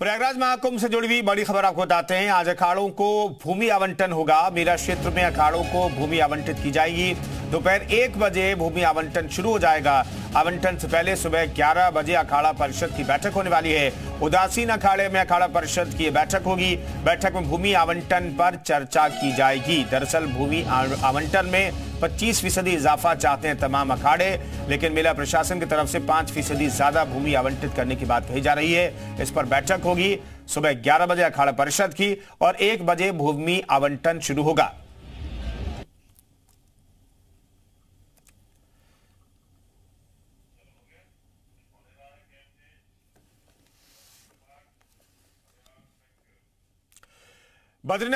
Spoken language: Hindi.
प्रयागराज महाकुंभ से जुड़ी हुई बड़ी खबर आपको बताते हैं। आज अखाड़ों को भूमि आवंटन होगा। मेरा क्षेत्र में अखाड़ों को भूमि आवंटित की जाएगी। दोपहर एक बजे भूमि आवंटन शुरू हो जाएगा। आवंटन से पहले सुबह 11 बजे अखाड़ा परिषद की बैठक होने वाली है। उदासीन अखाड़े में अखाड़ा परिषद की बैठक होगी। बैठक में भूमि आवंटन पर चर्चा की जाएगी। दरअसल भूमि आवंटन में 25 फ़ीसदी इजाफा चाहते हैं तमाम अखाड़े, लेकिन मेला प्रशासन की तरफ़ से 5 फ़ीसदी ज़्यादा भूमि आवंटित करने की बात कही जा रही है। इस पर बैठक होगी सुबह 11 बजे अखाड़ा परिषद की और एक बजे भूमि आवंटन शुरू होगा। बद्रीनाथ